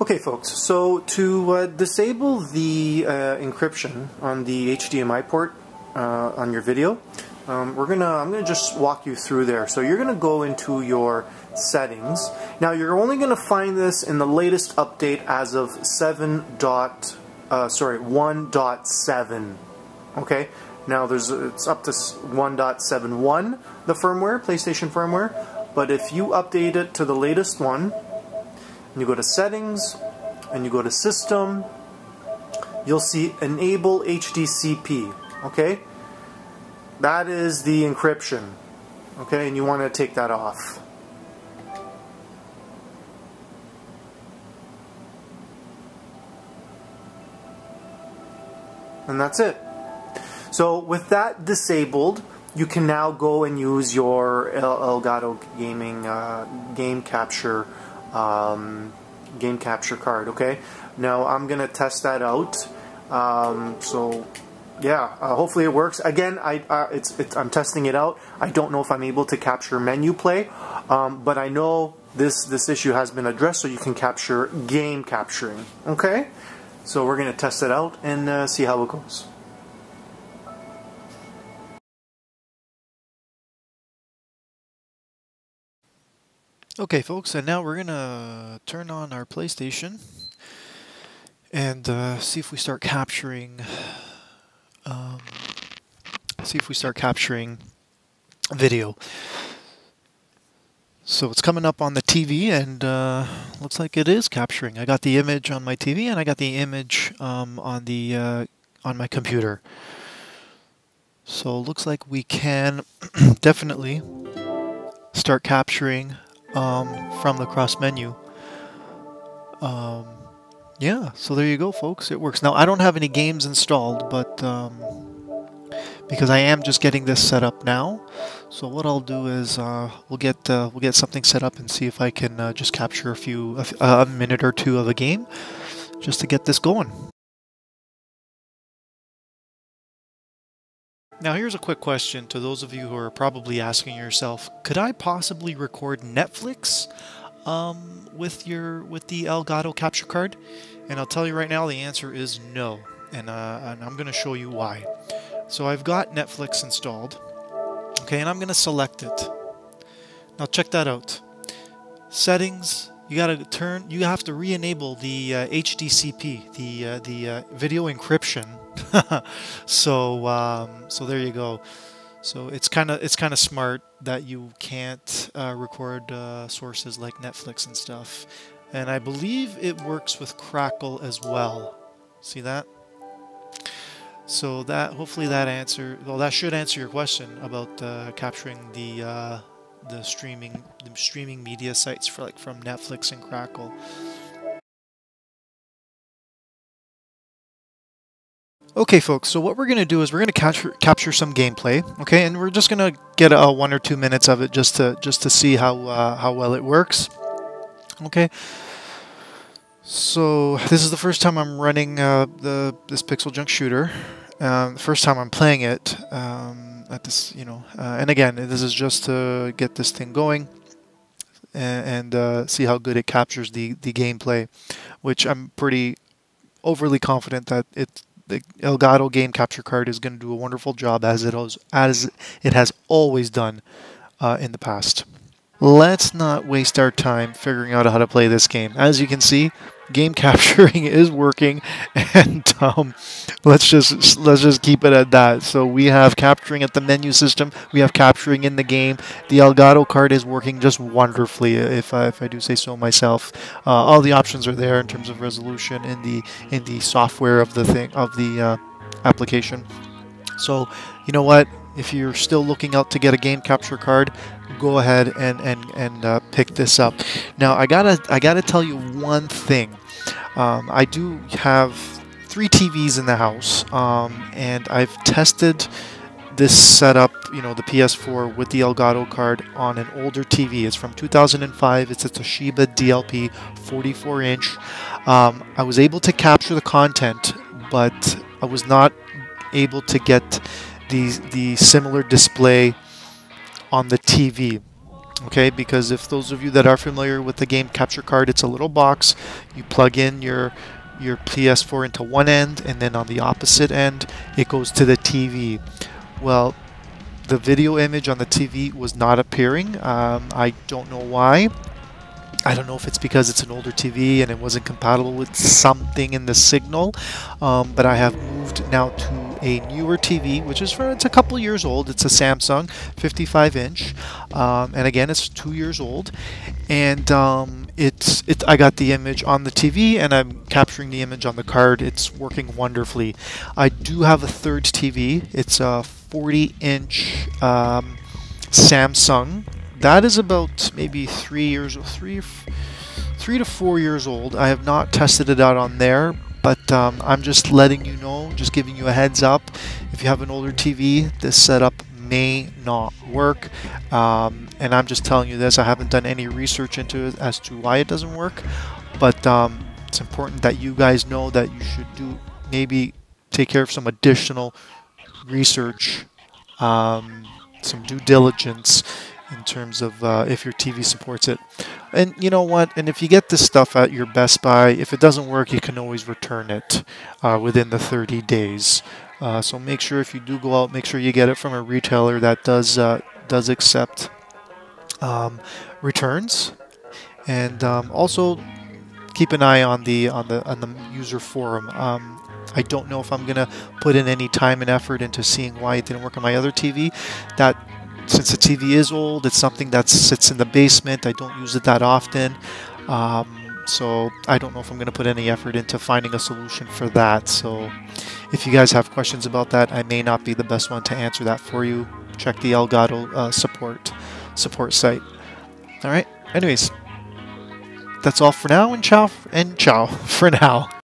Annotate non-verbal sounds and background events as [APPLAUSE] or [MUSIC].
Okay folks, so to uh, disable the uh, encryption on the HDMI port uh, on your video, um, we're gonna I'm gonna just walk you through there. So you're gonna go into your settings. Now you're only gonna find this in the latest update as of 7. Dot, uh, sorry 1.7. Okay. Now there's it's up to 1.71 the firmware, PlayStation firmware, but if you update it to the latest one, you go to settings and you go to system, you'll see enable HDCP. Okay, that is the encryption. Okay, and you want to take that off. And that's it. So with that disabled, you can now go and use your Elgato Gaming uh, game capture um, game capture card. Okay, now I'm gonna test that out. Um, so yeah, uh, hopefully it works. Again, I uh, it's, it's, I'm testing it out. I don't know if I'm able to capture menu play, um, but I know this this issue has been addressed, so you can capture game capturing. Okay, so we're gonna test it out and uh, see how it goes. Okay folks, and now we're gonna turn on our PlayStation and uh, see if we start capturing um, see if we start capturing video. So it's coming up on the TV and uh, looks like it is capturing. I got the image on my TV and I got the image um, on the uh, on my computer. So looks like we can [CLEARS THROAT] definitely start capturing um, from the cross menu. Um, yeah, so there you go, folks. It works. Now, I don't have any games installed, but um, because I am just getting this set up now. So what I'll do is uh, we'll get uh, we'll get something set up and see if I can uh, just capture a few a, a minute or two of a game just to get this going. Now here's a quick question to those of you who are probably asking yourself, could I possibly record Netflix um, with your with the Elgato capture card? And I'll tell you right now the answer is no. And, uh, and I'm going to show you why. So I've got Netflix installed. Okay, and I'm going to select it. Now check that out. Settings, you got to turn you have to re-enable the uh, HDCP, the uh, the uh, video encryption [LAUGHS] so um, so there you go. So it's kind of it's kind of smart that you can't uh, record uh, sources like Netflix and stuff. And I believe it works with Crackle as well. See that? So that hopefully that answer well that should answer your question about uh, capturing the uh, the streaming the streaming media sites for like from Netflix and Crackle. Okay folks, so what we're going to do is we're going to capture capture some gameplay, okay, and we're just going to get a, one or two minutes of it just to just to see how uh, how well it works. Okay. So this is the first time I'm running uh, the this Pixel Junk shooter. Um, the first time I'm playing it um, this, you know, uh, and again, this is just to get this thing going and, and uh, see how good it captures the the gameplay, which I'm pretty overly confident that it the Elgato game capture card is going to do a wonderful job as it has, as it has always done uh, in the past. Let's not waste our time figuring out how to play this game. As you can see, game [LAUGHS] capturing is working, and um, let's just let's just keep it at that. So we have capturing at the menu system, we have capturing in the game. The Elgato card is working just wonderfully, if I, if I do say so myself. Uh, all the options are there in terms of resolution in the in the software of the thing of the uh, application. So you know what? If you're still looking out to get a game capture card, go ahead and and and uh, pick this up. Now I gotta I gotta tell you one thing. Um, I do have three TVs in the house, um, and I've tested this setup, you know, the PS4 with the Elgato card on an older TV. It's from 2005. It's a Toshiba DLP 44 inch. Um, I was able to capture the content, but I was not able to get the the similar display on the TV. Okay, because if those of you that are familiar with the game Capture Card, it's a little box. You plug in your your PS4 into one end, and then on the opposite end, it goes to the TV. Well, the video image on the TV was not appearing. Um, I don't know why. I don't know if it's because it's an older TV and it wasn't compatible with something in the signal, um, but I have moved now to a newer TV, which is for it's a couple years old. It's a Samsung 55 inch, um, and again, it's two years old, and um, it's it. I got the image on the TV, and I'm capturing the image on the card. It's working wonderfully. I do have a third TV. It's a 40 inch um, Samsung that is about maybe three years, three, three to four years old. I have not tested it out on there, um, I'm just letting you know, just giving you a heads up. If you have an older TV, this setup may not work. Um, and I'm just telling you this. I haven't done any research into it as to why it doesn't work, but um, it's important that you guys know that you should do maybe take care of some additional research, um, some due diligence in terms of uh, if your TV supports it. And you know what? And if you get this stuff at your Best Buy, if it doesn't work, you can always return it uh, within the 30 days. Uh, so make sure if you do go out, make sure you get it from a retailer that does uh, does accept um, returns, and um, also keep an eye on the on the on the user forum. Um, I don't know if I'm gonna put in any time and effort into seeing why it didn't work on my other TV. That since the TV is old, it's something that sits in the basement. I don't use it that often. Um, so I don't know if I'm going to put any effort into finding a solution for that. So if you guys have questions about that, I may not be the best one to answer that for you. Check the Elgato uh, support support site. All right. Anyways, that's all for now, and ciao and ciao [LAUGHS] for now.